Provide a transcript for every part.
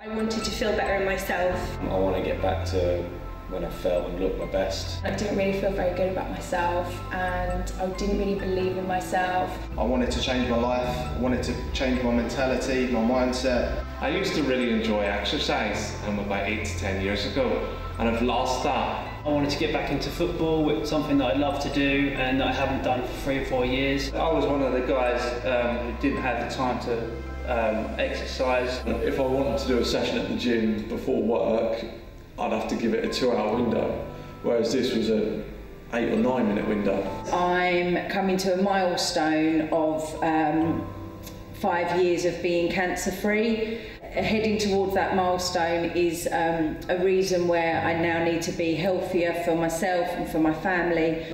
I wanted to feel better in myself. I want to get back to when I felt and looked my best. I didn't really feel very good about myself and I didn't really believe in myself. I wanted to change my life, I wanted to change my mentality, my mindset. I used to really enjoy exercise um, about eight to ten years ago and I've lost that. I wanted to get back into football, it's something that I love to do and that I haven't done for three or four years. I was one of the guys um, who didn't have the time to um, exercise. If I wanted to do a session at the gym before work, I'd have to give it a two hour window, whereas this was a eight or nine minute window. I'm coming to a milestone of um, five years of being cancer free. Heading towards that milestone is um, a reason where I now need to be healthier for myself and for my family.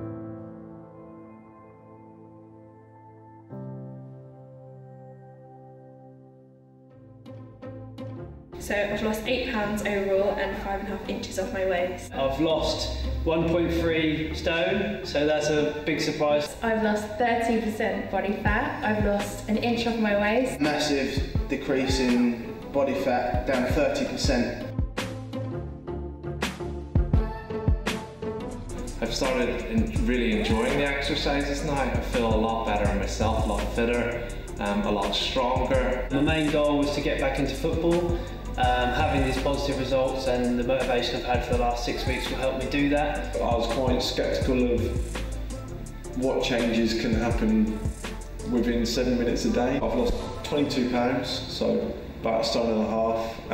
So I've lost eight pounds overall and five and a half inches off my waist. I've lost 1.3 stone, so that's a big surprise. I've lost 30% body fat. I've lost an inch off my waist. Massive decrease in body fat, down 30%. I've started in really enjoying the exercises now. I feel a lot better in myself, a lot fitter, um, a lot stronger. My main goal was to get back into football. Um, having these positive results and the motivation I've had for the last six weeks will help me do that. I was quite sceptical of what changes can happen within seven minutes a day. I've lost 22 pounds, so about a stone and a half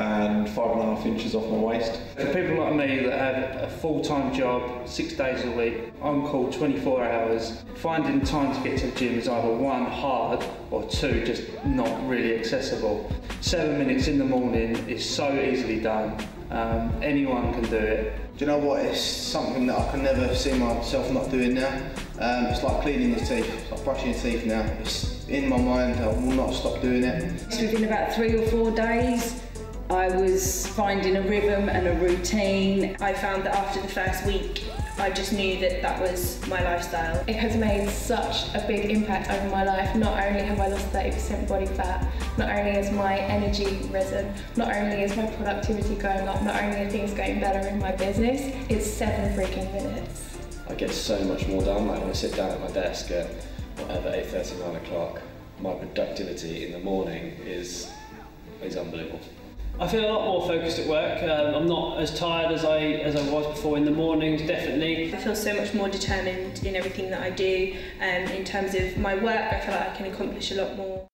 five and a half inches off my waist. For people like me that have a full-time job, six days a week, on call 24 hours, finding time to get to the gym is either one, hard, or two, just not really accessible. Seven minutes in the morning is so easily done. Um, anyone can do it. Do you know what? It's something that I can never see myself not doing now. Um, it's like cleaning your teeth, it's like brushing your teeth now. It's in my mind, I will not stop doing it. Within about three or four days, I was finding a rhythm and a routine. I found that after the first week, I just knew that that was my lifestyle. It has made such a big impact over my life. Not only have I lost 30% body fat, not only has my energy risen, not only is my productivity going up, not only are things going better in my business, it's seven freaking minutes. I get so much more done. Like when I sit down at my desk at whatever 8:30, 9 o'clock, my productivity in the morning is is unbelievable. I feel a lot more focused at work. Um, I'm not as tired as I as I was before in the mornings, definitely. I feel so much more determined in everything that I do. Um, in terms of my work, I feel like I can accomplish a lot more.